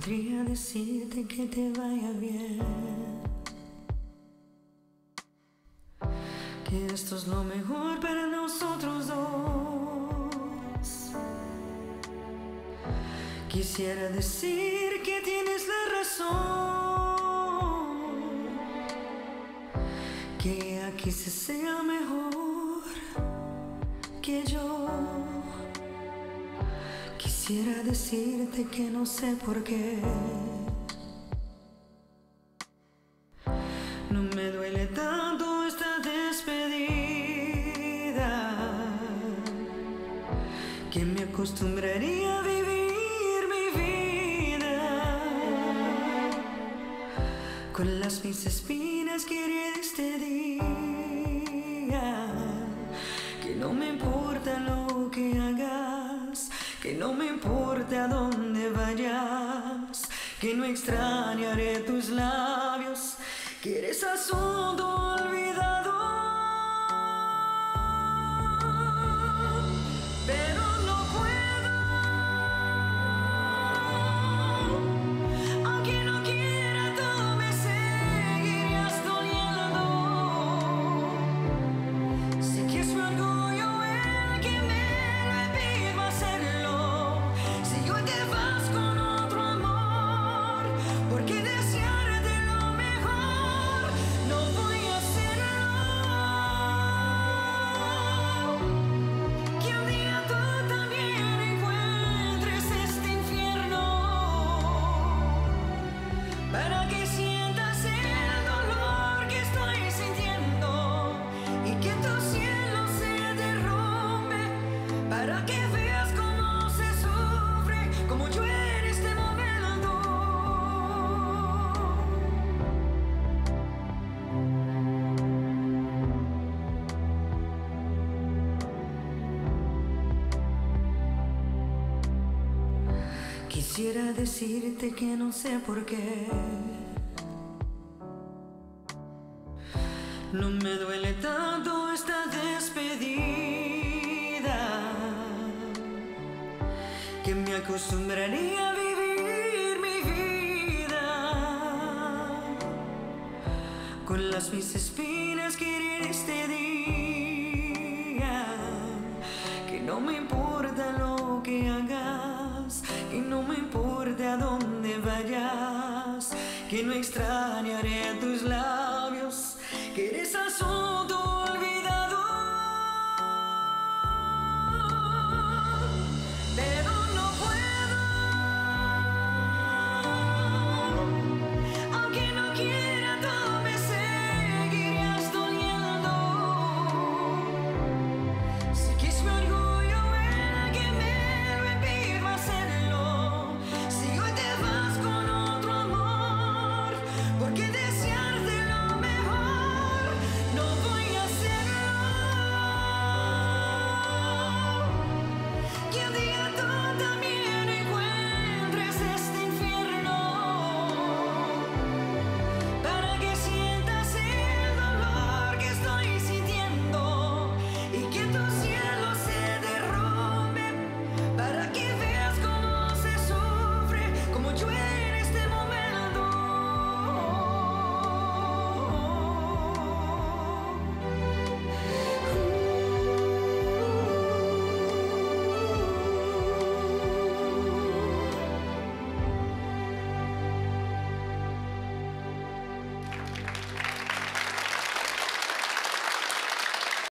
podría decirte que te vaya bien. Que esto es lo mejor para nosotros dos. Quisiera decir que tienes la razón. Que aquí se sea mejor que yo. Quisiera decirte que no sé por qué. No me duele tanto esta despedida que me acostumbraría a vivir mi vida con las mis espinas que este día. Que no extrañaré tus labios, que eres asunto olvidado. Quisiera decirte que no sé por qué. No me duele tanto esta despedida que me acostumbraría a vivir mi vida con las mis espinas que no extrañaré tus labios que eres asunto